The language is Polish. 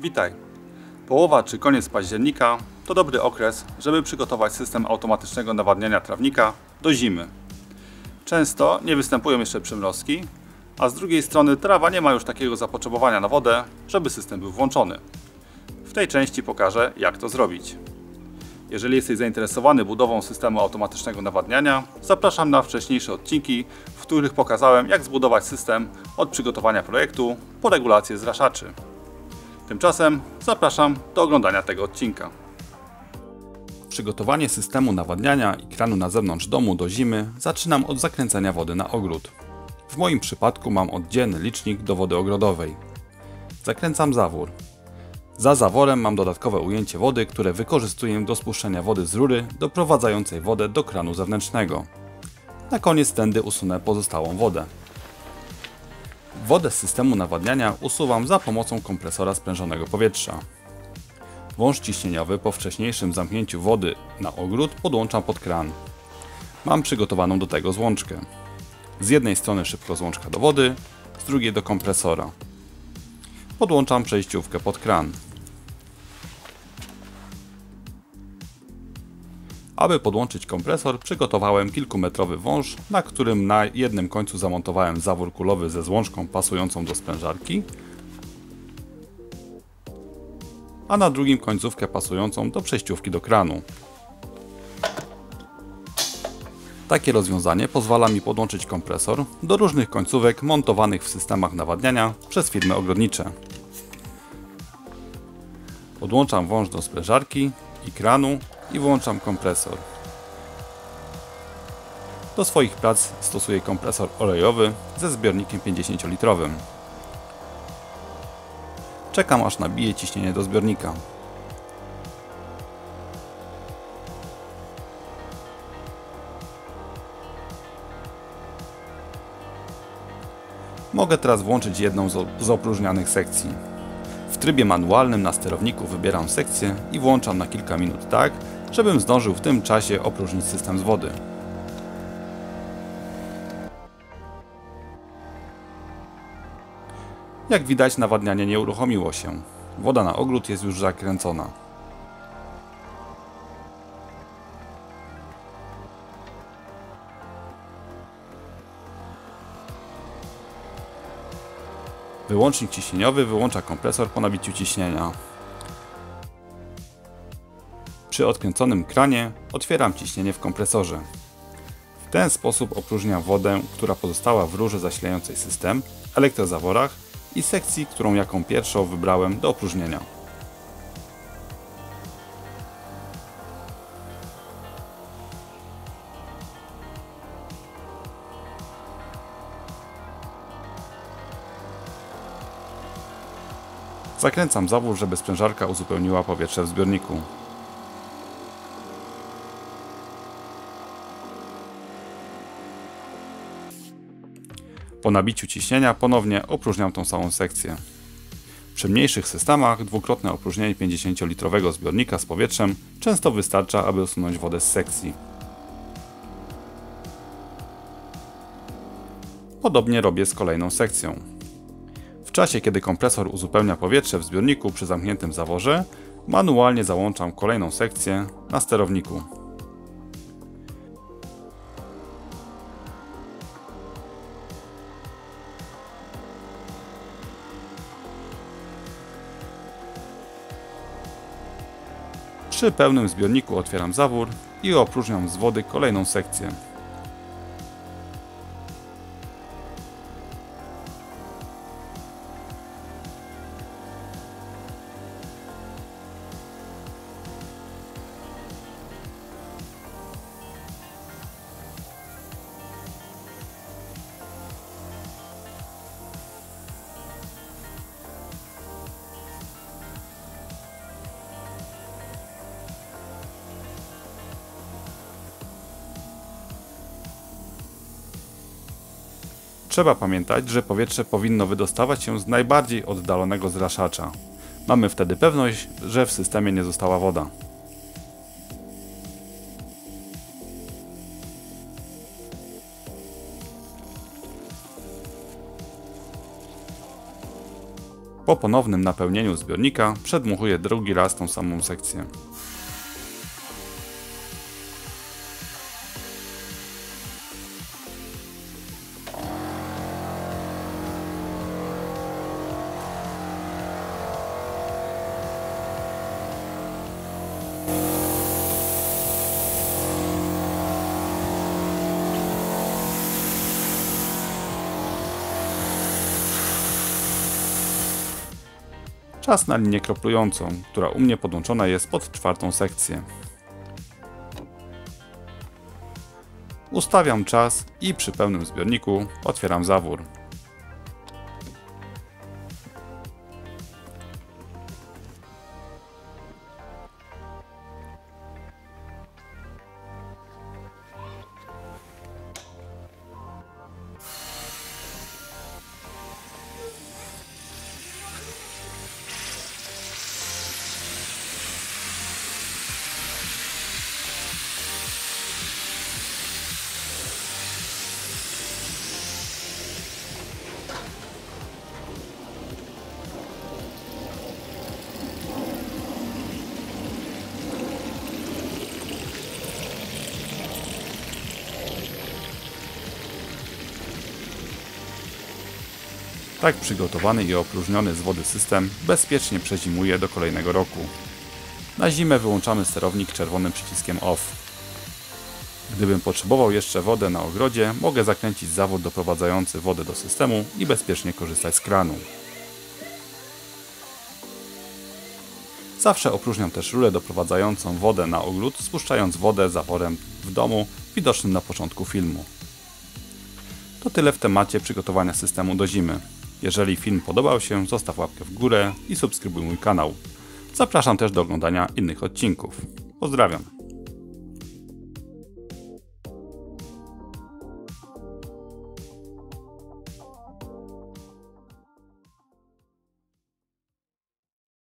Witaj. Połowa czy koniec października to dobry okres, żeby przygotować system automatycznego nawadniania trawnika do zimy. Często nie występują jeszcze przymrozki, a z drugiej strony trawa nie ma już takiego zapotrzebowania na wodę, żeby system był włączony. W tej części pokażę jak to zrobić. Jeżeli jesteś zainteresowany budową systemu automatycznego nawadniania, zapraszam na wcześniejsze odcinki, w których pokazałem jak zbudować system od przygotowania projektu po regulację zraszaczy. Tymczasem zapraszam do oglądania tego odcinka. Przygotowanie systemu nawadniania i kranu na zewnątrz domu do zimy zaczynam od zakręcenia wody na ogród. W moim przypadku mam oddzielny licznik do wody ogrodowej. Zakręcam zawór. Za zaworem mam dodatkowe ujęcie wody, które wykorzystuję do spuszczenia wody z rury doprowadzającej wodę do kranu zewnętrznego. Na koniec tędy usunę pozostałą wodę. Wodę z systemu nawadniania usuwam za pomocą kompresora sprężonego powietrza. Wąż ciśnieniowy po wcześniejszym zamknięciu wody na ogród podłączam pod kran. Mam przygotowaną do tego złączkę. Z jednej strony szybko złączka do wody, z drugiej do kompresora. Podłączam przejściówkę pod kran. Aby podłączyć kompresor, przygotowałem kilkumetrowy wąż, na którym na jednym końcu zamontowałem zawór kulowy ze złączką pasującą do sprężarki, a na drugim końcówkę pasującą do przejściówki do kranu. Takie rozwiązanie pozwala mi podłączyć kompresor do różnych końcówek montowanych w systemach nawadniania przez firmy ogrodnicze. Podłączam wąż do sprężarki i kranu i włączam kompresor. Do swoich prac stosuję kompresor olejowy ze zbiornikiem 50-litrowym. Czekam aż nabije ciśnienie do zbiornika. Mogę teraz włączyć jedną z opróżnianych sekcji. W trybie manualnym na sterowniku wybieram sekcję i włączam na kilka minut tak, żebym zdążył w tym czasie opróżnić system z wody. Jak widać nawadnianie nie uruchomiło się. Woda na ogród jest już zakręcona. Wyłącznik ciśnieniowy wyłącza kompresor po nabiciu ciśnienia. Przy odkręconym kranie otwieram ciśnienie w kompresorze. W ten sposób opróżniam wodę, która pozostała w rurze zasilającej system, elektrozaworach i sekcji, którą jaką pierwszą wybrałem do opróżnienia. Zakręcam zawór, żeby sprężarka uzupełniła powietrze w zbiorniku. Po nabiciu ciśnienia ponownie opróżniam tą samą sekcję. Przy mniejszych systemach dwukrotne opróżnienie 50-litrowego zbiornika z powietrzem często wystarcza, aby usunąć wodę z sekcji. Podobnie robię z kolejną sekcją. W czasie, kiedy kompresor uzupełnia powietrze w zbiorniku przy zamkniętym zaworze, manualnie załączam kolejną sekcję na sterowniku. Przy pełnym zbiorniku otwieram zawór i opróżniam z wody kolejną sekcję. Trzeba pamiętać, że powietrze powinno wydostawać się z najbardziej oddalonego zraszacza. Mamy wtedy pewność, że w systemie nie została woda. Po ponownym napełnieniu zbiornika przedmuchuję drugi raz tą samą sekcję. Czas na linię kroplującą, która u mnie podłączona jest pod czwartą sekcję. Ustawiam czas i przy pełnym zbiorniku otwieram zawór. Tak przygotowany i opróżniony z wody system bezpiecznie przezimuje do kolejnego roku. Na zimę wyłączamy sterownik czerwonym przyciskiem OFF. Gdybym potrzebował jeszcze wodę na ogrodzie, mogę zakręcić zawód doprowadzający wodę do systemu i bezpiecznie korzystać z kranu. Zawsze opróżniam też rurę doprowadzającą wodę na ogród, spuszczając wodę zaworem w domu, widocznym na początku filmu. To tyle w temacie przygotowania systemu do zimy. Jeżeli film podobał się, zostaw łapkę w górę i subskrybuj mój kanał. Zapraszam też do oglądania innych odcinków. Pozdrawiam.